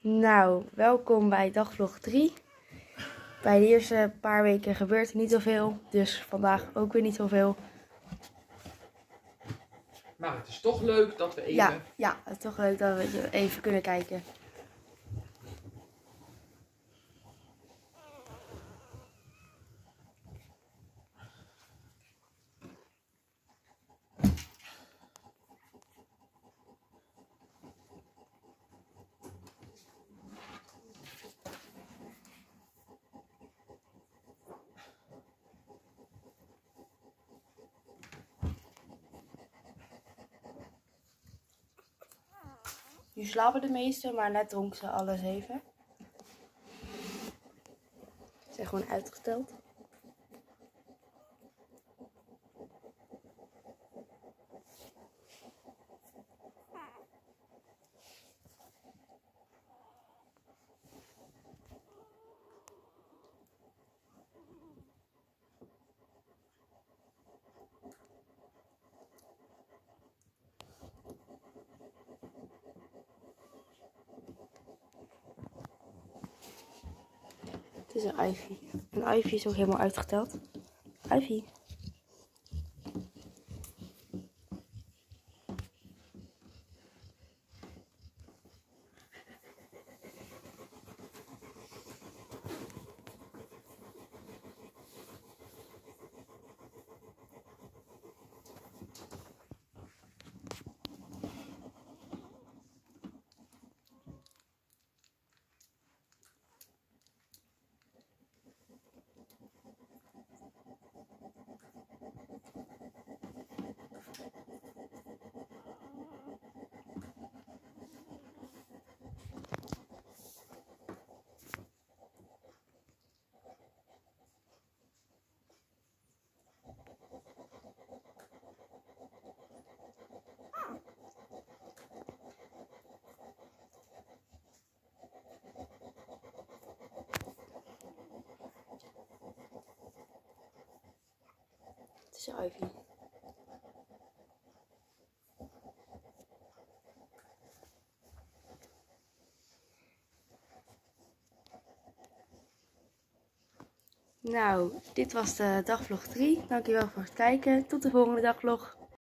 Nou, welkom bij dagvlog 3. Bij de eerste paar weken gebeurt er niet zoveel, dus vandaag ook weer niet zoveel. Maar het is toch leuk dat we even... Ja, ja, het is toch leuk dat we even kunnen kijken. Nu slapen de meesten, maar net dronken ze alles even. Ze zijn gewoon uitgesteld. Het is een Ivy. En Ivy is ook helemaal uitgeteld. Ivy. Nou, dit was de dagvlog 3. Dankjewel voor het kijken. Tot de volgende dagvlog.